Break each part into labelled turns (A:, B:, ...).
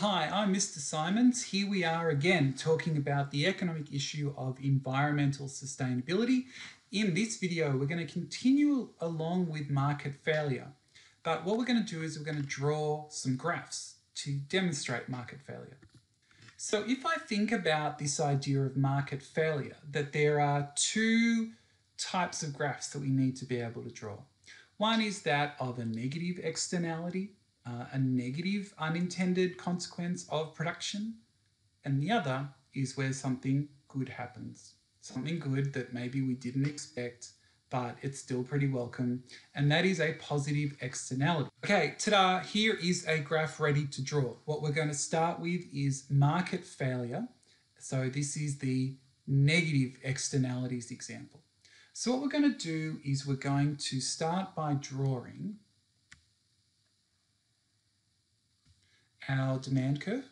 A: Hi, I'm Mr. Symonds. Here we are again talking about the economic issue of environmental sustainability. In this video, we're going to continue along with market failure. But what we're going to do is we're going to draw some graphs to demonstrate market failure. So if I think about this idea of market failure, that there are two types of graphs that we need to be able to draw. One is that of a negative externality, uh, a negative unintended consequence of production, and the other is where something good happens. Something good that maybe we didn't expect, but it's still pretty welcome, and that is a positive externality. Okay, ta-da, here is a graph ready to draw. What we're going to start with is market failure. So this is the negative externalities example. So what we're going to do is we're going to start by drawing our demand curve.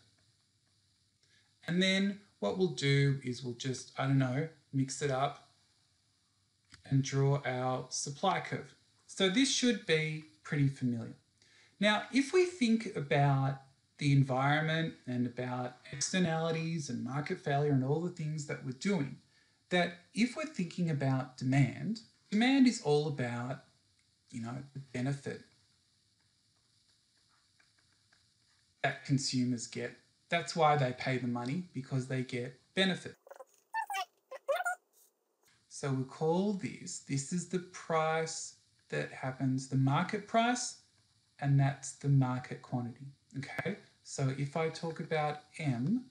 A: And then what we'll do is we'll just, I don't know, mix it up and draw our supply curve. So this should be pretty familiar. Now, if we think about the environment and about externalities and market failure and all the things that we're doing, that if we're thinking about demand, demand is all about, you know, the benefit that consumers get. That's why they pay the money because they get benefit. So we call this, this is the price that happens, the market price, and that's the market quantity. Okay, so if I talk about M,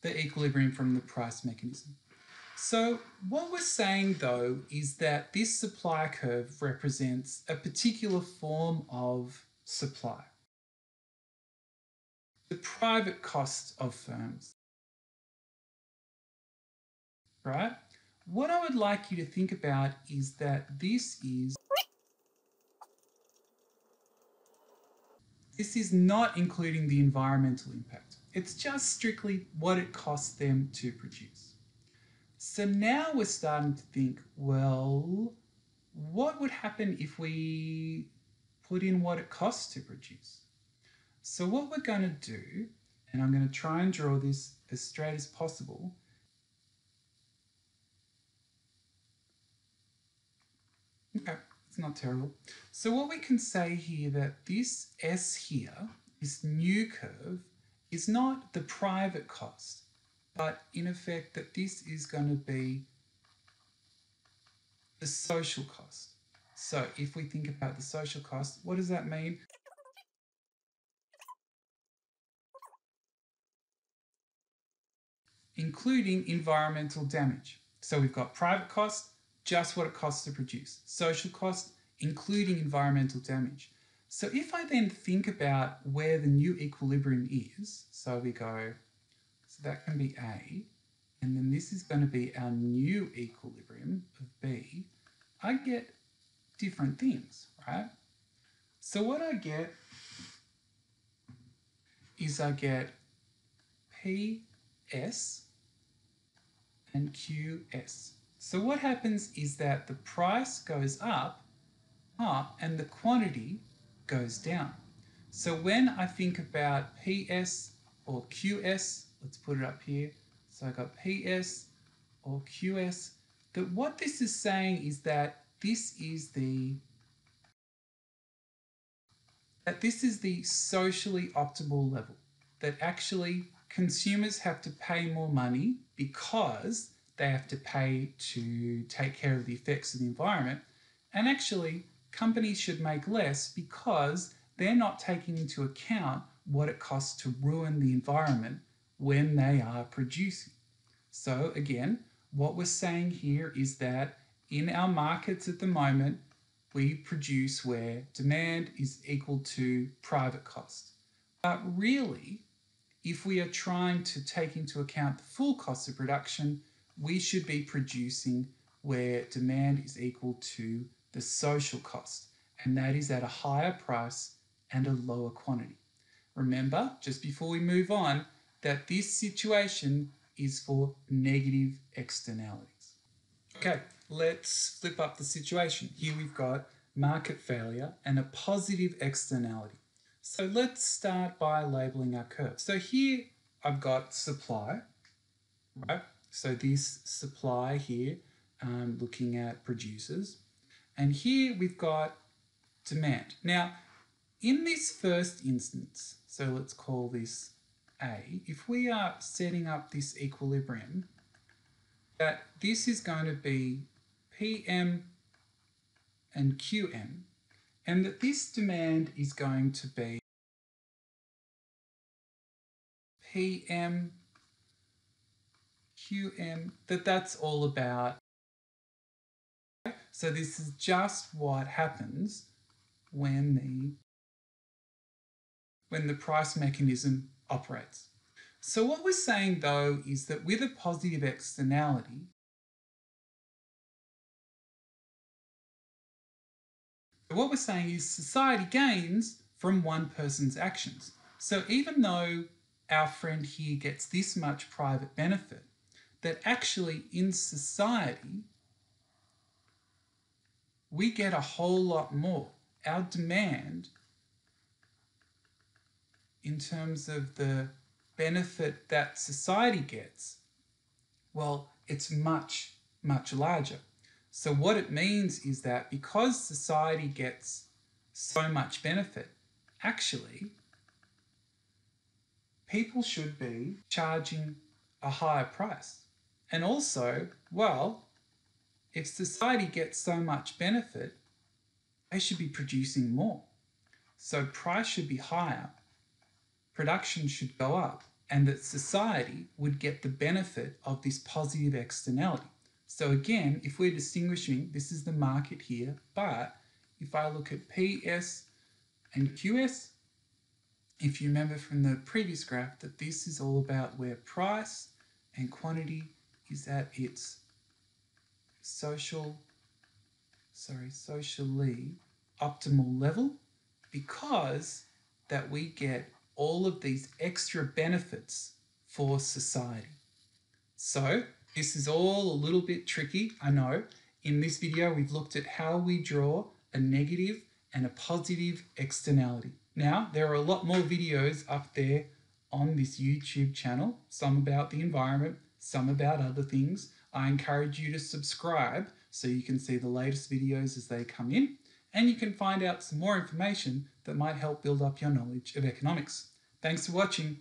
A: the equilibrium from the price mechanism. So what we're saying though is that this supply curve represents a particular form of supply the private cost of firms. Right? What I would like you to think about is that this is this is not including the environmental impact. It's just strictly what it costs them to produce. So now we're starting to think, well, what would happen if we put in what it costs to produce? So what we're going to do, and I'm going to try and draw this as straight as possible, Okay, it's not terrible. So what we can say here that this S here, this new curve, is not the private cost, but in effect that this is going to be the social cost. So if we think about the social cost, what does that mean? including environmental damage. So we've got private cost, just what it costs to produce. Social cost, including environmental damage. So if I then think about where the new equilibrium is, so we go, that can be A, and then this is going to be our new equilibrium of B, I get different things, right? So what I get is I get PS and QS. So what happens is that the price goes up, up and the quantity goes down. So when I think about PS or QS, let's put it up here. So I got PS or QS, that what this is saying is that this is the that this is the socially optimal level, that actually consumers have to pay more money because they have to pay to take care of the effects of the environment. And actually, companies should make less because they're not taking into account what it costs to ruin the environment when they are producing. So, again, what we're saying here is that in our markets at the moment, we produce where demand is equal to private cost. But really, if we are trying to take into account the full cost of production, we should be producing where demand is equal to the social cost, and that is at a higher price and a lower quantity. Remember, just before we move on, that this situation is for negative externalities. Okay, let's flip up the situation. Here we've got market failure, and a positive externality. So let's start by labeling our curve. So here I've got supply, right? So this supply here, um, looking at producers. And here we've got demand. Now, in this first instance, so let's call this A, if we are setting up this equilibrium, that this is going to be PM and QM, and that this demand is going to be PM, QM, that that's all about. So this is just what happens when the when the price mechanism operates. So what we're saying though is that with a positive externality, what we're saying is society gains from one person's actions. So even though our friend here gets this much private benefit, that actually in society, we get a whole lot more. Our demand in terms of the benefit that society gets, well, it's much, much larger. So what it means is that because society gets so much benefit, actually, people should be charging a higher price. And also, well, if society gets so much benefit, they should be producing more. So price should be higher, production should go up, and that society would get the benefit of this positive externality. So again, if we're distinguishing, this is the market here, but if I look at PS and QS, if you remember from the previous graph that this is all about where price and quantity is at its social, sorry, socially optimal level because that we get all of these extra benefits for society. So this is all a little bit tricky, I know. In this video, we've looked at how we draw a negative and a positive externality. Now, there are a lot more videos up there on this YouTube channel, some about the environment, some about other things. I encourage you to subscribe so you can see the latest videos as they come in, and you can find out some more information that might help build up your knowledge of economics. Thanks for watching.